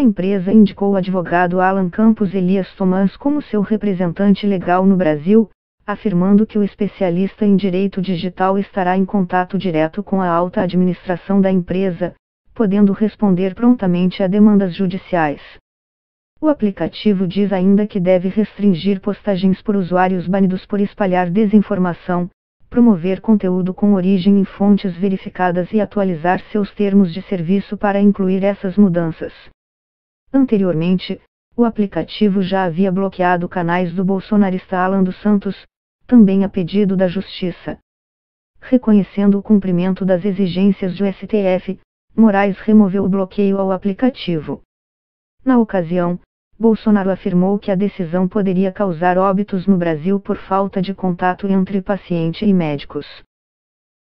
A empresa indicou o advogado Alan Campos Elias Tomás como seu representante legal no Brasil, afirmando que o especialista em direito digital estará em contato direto com a alta administração da empresa, podendo responder prontamente a demandas judiciais. O aplicativo diz ainda que deve restringir postagens por usuários banidos por espalhar desinformação, promover conteúdo com origem em fontes verificadas e atualizar seus termos de serviço para incluir essas mudanças. Anteriormente, o aplicativo já havia bloqueado canais do bolsonarista Alan dos Santos, também a pedido da Justiça. Reconhecendo o cumprimento das exigências do STF, Moraes removeu o bloqueio ao aplicativo. Na ocasião, Bolsonaro afirmou que a decisão poderia causar óbitos no Brasil por falta de contato entre paciente e médicos.